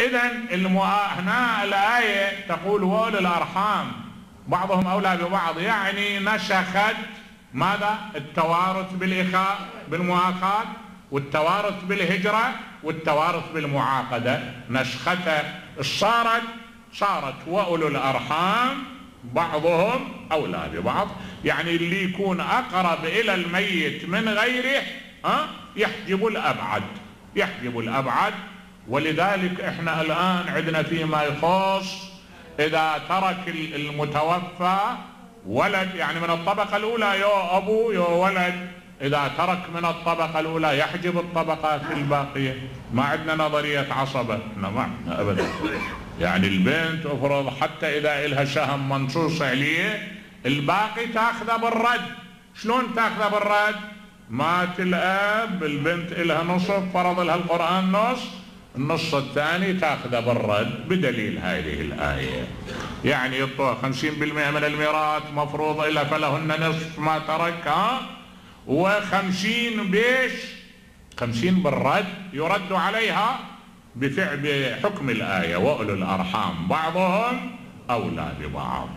إذا هنا الآية تقول وأولي الأرحام بعضهم أولى ببعض. يعني نشخت ماذا؟ التوارث بالإخاء بالمؤاخاة والتوارث بالهجرة والتوارث بالمعاقدة. نشخته صارت صارت وأولو الأرحام بعضهم أولى ببعض. يعني اللي يكون أقرب إلى الميت من غيره ها؟ يحجب الأبعد يحجب الأبعد ولذلك إحنا الآن عندنا فيما يخص إذا ترك المتوفى ولد يعني من الطبقة الأولى يا أبو يا ولد. إذا ترك من الطبقة الأولى يحجب الطبقات الباقية. ما عندنا نظرية عصبة. ما أبدا. يعني البنت افرض حتى إذا إلها شهم منصوص عليه الباقي تاخذه بالرد. شلون تاخذه بالرد؟ مات الأب البنت إلها نصف فرض لها القرآن نص. النص الثاني تاخذه بالرد بدليل هذه الآية. يعني يعطوها خمسين بالمئة من الميراث مفروض إلا فلهن نصف ما ترك ها؟ وخمسين بيش خمسين بالرد يرد عليها بفعل بحكم الآية وأولو الأرحام بعضهم أولى ببعض.